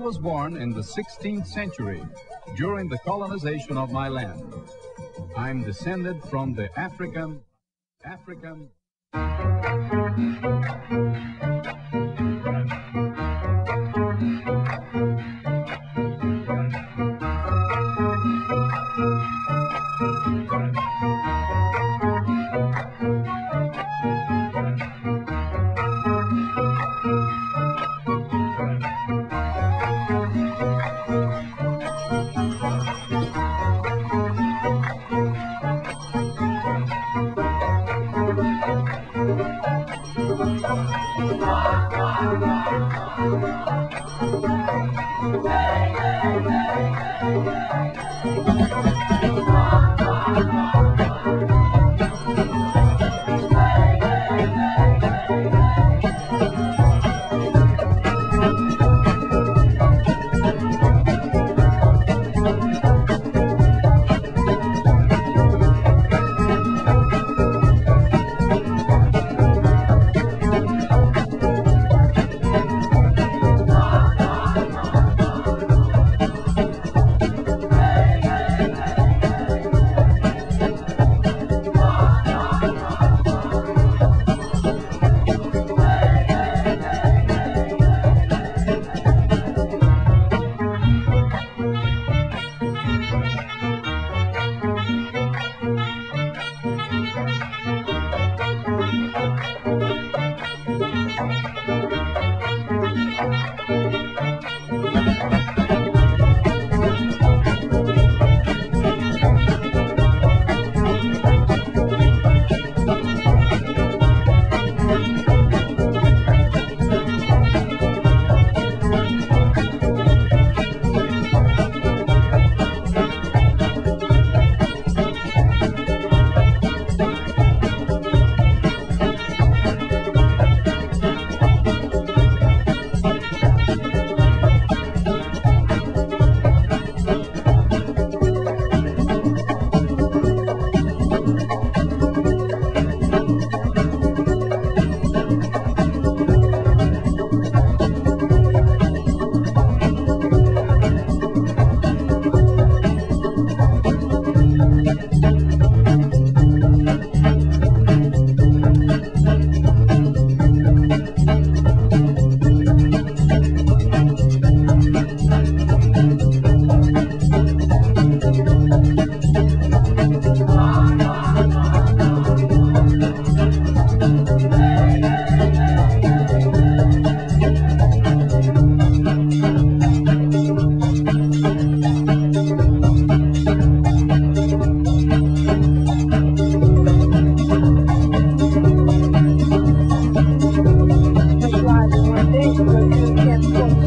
was born in the 16th century during the colonization of my land. I'm descended from the African, African. Thank you.